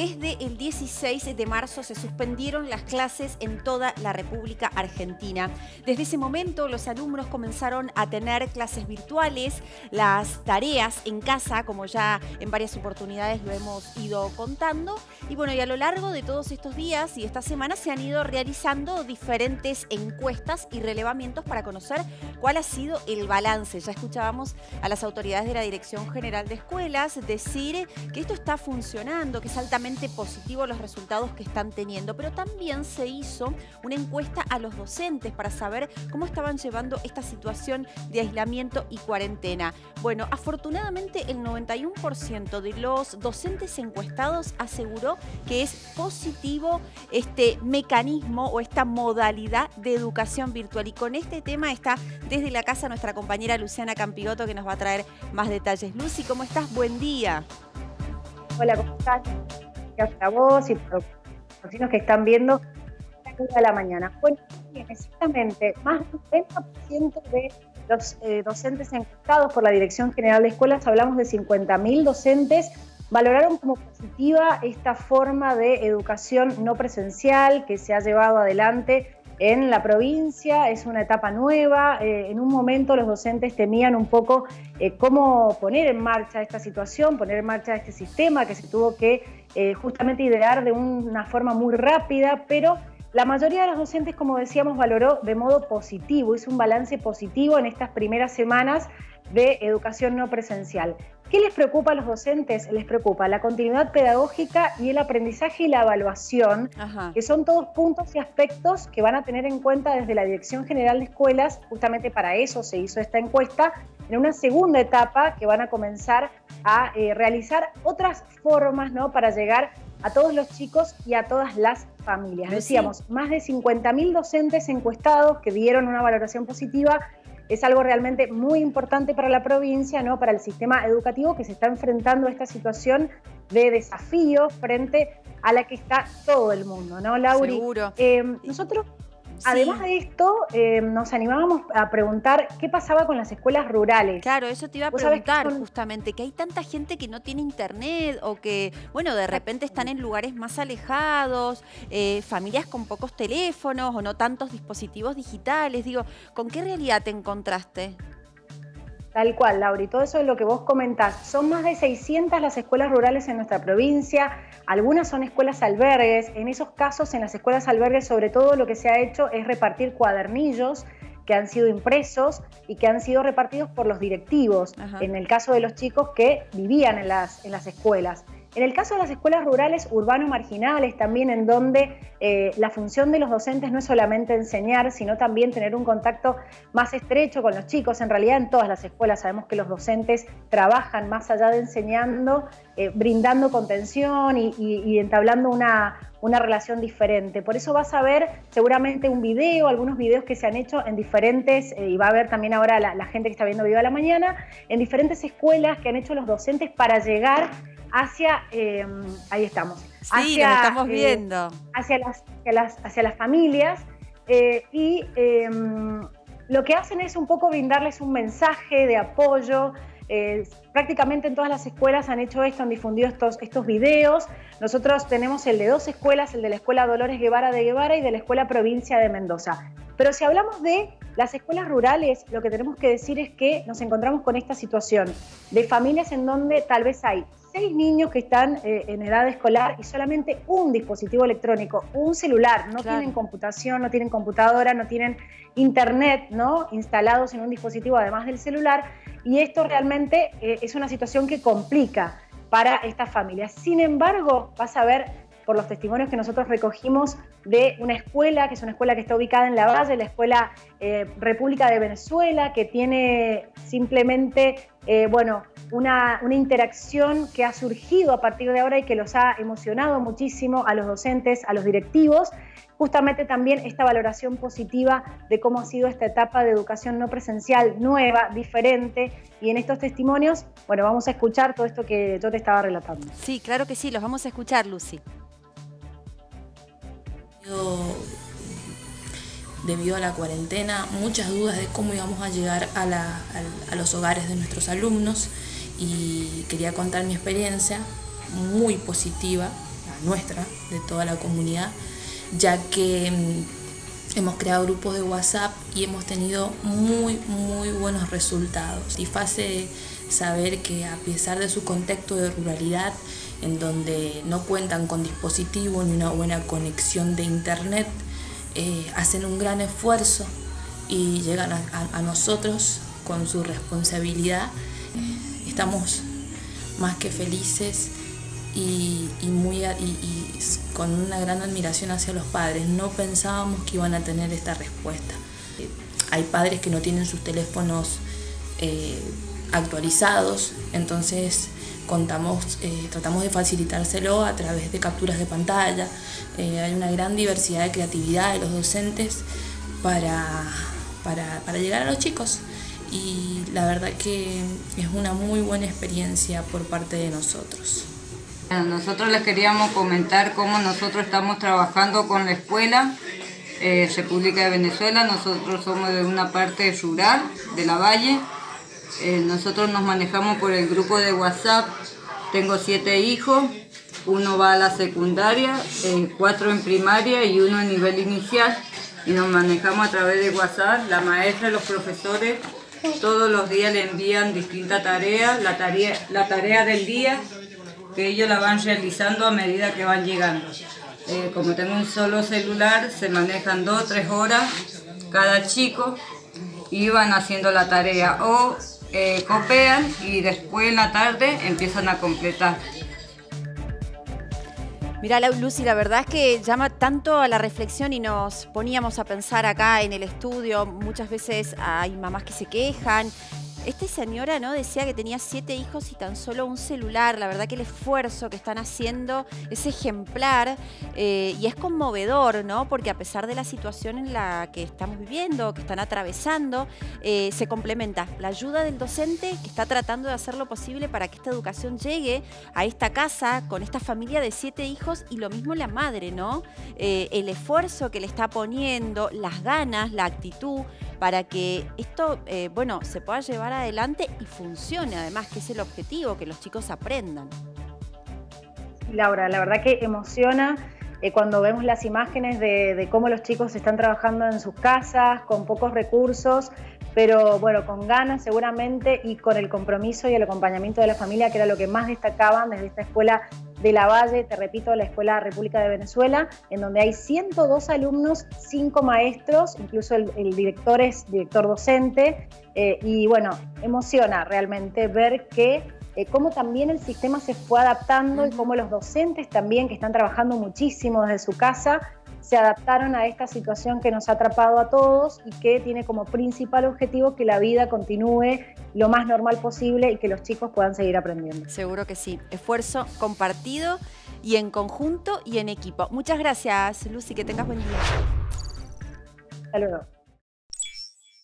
desde el 16 de marzo se suspendieron las clases en toda la República Argentina. Desde ese momento los alumnos comenzaron a tener clases virtuales, las tareas en casa, como ya en varias oportunidades lo hemos ido contando. Y bueno, y a lo largo de todos estos días y estas semanas se han ido realizando diferentes encuestas y relevamientos para conocer cuál ha sido el balance. Ya escuchábamos a las autoridades de la Dirección General de Escuelas decir que esto está funcionando, que es altamente positivo los resultados que están teniendo, pero también se hizo una encuesta a los docentes para saber cómo estaban llevando esta situación de aislamiento y cuarentena. Bueno, afortunadamente el 91% de los docentes encuestados aseguró que es positivo este mecanismo o esta modalidad de educación virtual. Y con este tema está desde la casa nuestra compañera Luciana Campigoto que nos va a traer más detalles. Lucy, ¿cómo estás? Buen día. Hola, ¿cómo estás? Gracias a vos y a los vecinos que están viendo de la mañana. Bueno, exactamente, más del 90% de los eh, docentes encuestados por la Dirección General de Escuelas, hablamos de 50.000 docentes, valoraron como positiva esta forma de educación no presencial que se ha llevado adelante en la provincia, es una etapa nueva. Eh, en un momento los docentes temían un poco eh, cómo poner en marcha esta situación, poner en marcha este sistema que se tuvo que eh, justamente idear de una forma muy rápida, pero la mayoría de los docentes, como decíamos, valoró de modo positivo, hizo un balance positivo en estas primeras semanas de educación no presencial. ¿Qué les preocupa a los docentes? Les preocupa la continuidad pedagógica y el aprendizaje y la evaluación, que son todos puntos y aspectos que van a tener en cuenta desde la Dirección General de Escuelas, justamente para eso se hizo esta encuesta, en una segunda etapa que van a comenzar a eh, realizar otras formas ¿no? para llegar a todos los chicos y a todas las familias. Decíamos, más de 50.000 docentes encuestados que dieron una valoración positiva es algo realmente muy importante para la provincia, ¿no? para el sistema educativo que se está enfrentando a esta situación de desafío frente a la que está todo el mundo, ¿no, Lauri? Seguro. Eh, nosotros Además de esto, eh, nos animábamos a preguntar qué pasaba con las escuelas rurales. Claro, eso te iba a preguntar justamente, que hay tanta gente que no tiene internet o que, bueno, de repente están en lugares más alejados, eh, familias con pocos teléfonos o no tantos dispositivos digitales. Digo, ¿con qué realidad te encontraste? Tal cual, Lauri, todo eso es lo que vos comentás. Son más de 600 las escuelas rurales en nuestra provincia, algunas son escuelas albergues. En esos casos, en las escuelas albergues, sobre todo lo que se ha hecho es repartir cuadernillos que han sido impresos y que han sido repartidos por los directivos, en el caso de los chicos que vivían en las, en las escuelas. En el caso de las escuelas rurales urbano-marginales, también en donde eh, la función de los docentes no es solamente enseñar, sino también tener un contacto más estrecho con los chicos. En realidad en todas las escuelas sabemos que los docentes trabajan más allá de enseñando, eh, brindando contención y, entablando una, relación diferente. Por eso vas a ver seguramente un video, algunos videos que se han hecho en diferentes, eh, y va a ver también ahora la, la gente que está viendo Viva la Mañana, en diferentes escuelas que han hecho los docentes para llegar hacia, em, ahí estamos, sí, hacia, estamos eh, viendo. hacia, las, hacia, las, familias eh, y em, lo que hacen es un poco brindarles un mensaje de apoyo. Eh, prácticamente en todas las escuelas han hecho esto, han difundido estos, estos videos. Nosotros tenemos el de dos escuelas, el de la Escuela Dolores Guevara de Guevara y de la Escuela Provincia de Mendoza. Pero si hablamos de las escuelas rurales, lo que tenemos que decir es que nos encontramos con esta situación de familias en donde tal vez hay seis niños que están eh, en edad escolar y solamente un dispositivo electrónico, un celular, no tienen computación, no tienen computadora, no tienen internet, ¿no? Instalados en un dispositivo además del celular y esto realmente eh, es una situación que complica para estas familias. Sin embargo, vas a ver por los testimonios que nosotros recogimos de una escuela, que es una escuela que está ubicada en La Valle, la Escuela eh, República de Venezuela, que tiene simplemente, eh, bueno, una, una, interacción que ha surgido a partir de ahora y que los ha emocionado muchísimo a los docentes, a los directivos, justamente también esta valoración positiva de cómo ha sido esta etapa de educación no presencial nueva, diferente, y en estos testimonios, bueno, vamos a escuchar todo esto que yo te estaba relatando. Sí, claro que sí, los vamos a escuchar, Lucy debido a la cuarentena, muchas dudas de cómo íbamos a llegar a, los hogares de nuestros alumnos y quería contar mi experiencia muy positiva, nuestra, de toda la comunidad, ya que mm, hemos creado grupos de WhatsApp y hemos tenido muy, muy buenos resultados. Satisface saber que a pesar de su contexto de ruralidad, en donde no cuentan con dispositivo ni una buena conexión de internet, eh, hacen un gran esfuerzo y llegan a, nosotros con su responsabilidad. estamos más que felices y, muy, con una gran admiración hacia los padres. No pensábamos que iban a tener esta respuesta. hay padres que no tienen sus teléfonos eh, actualizados, entonces contamos, eh, tratamos de facilitárselo a través de capturas de pantalla. Eh, hay una gran diversidad de creatividad de los docentes para, para, para llegar a los chicos y la verdad que es una muy buena experiencia por parte de nosotros. Nosotros les queríamos comentar cómo nosotros estamos trabajando con la escuela eh, República de Venezuela. Nosotros somos de una parte rural de la Valle. Eh, nosotros nos manejamos por el grupo de WhatsApp. Tengo siete hijos, uno va a la secundaria, eh, cuatro en primaria y uno en nivel inicial. Y nos manejamos a través de WhatsApp, la maestra los profesores todos los días le envían distintas tareas, la tarea, la tarea del día que ellos la van realizando a medida que van llegando. Eh, como tengo un solo celular, se manejan dos o tres horas cada chico y van haciendo la tarea o eh, copian y después en la tarde empiezan a completar. Mira, Lucy, la verdad es que llama tanto a la reflexión y nos poníamos a pensar acá en el estudio. Muchas veces hay mamás que se quejan esta señora no decía que tenía siete hijos y tan solo un celular. La verdad que el esfuerzo que están haciendo es ejemplar eh, y es conmovedor, ¿no? Porque a pesar de la situación en la que estamos viviendo, que están atravesando, eh, se complementa la ayuda del docente que está tratando de hacer lo posible para que esta educación llegue a esta casa con esta familia de siete hijos y lo mismo la madre, ¿no? Eh, el esfuerzo que le está poniendo, las ganas, la actitud para que esto, bueno, se pueda llevar adelante y funcione además, que es el objetivo, que los chicos aprendan. Laura, la verdad que emociona eh, cuando vemos las imágenes de, cómo los chicos están trabajando en sus casas, con pocos recursos, pero bueno, con ganas seguramente y con el compromiso y el acompañamiento de la familia, que era lo que más destacaban desde esta escuela de la Valle, te repito, la Escuela República de Venezuela, en donde hay 102 alumnos, 5 maestros, incluso el, director es director docente, eh, y bueno, emociona realmente ver que eh, cómo también el sistema se fue adaptando y cómo los docentes también, que están trabajando muchísimo desde su casa, se adaptaron a esta situación que nos ha atrapado a todos y que tiene como principal objetivo que la vida continúe lo más normal posible y que los chicos puedan seguir aprendiendo. Seguro que sí. Esfuerzo compartido y en conjunto y en equipo. Muchas gracias, Lucy. Que tengas buen día. Luego.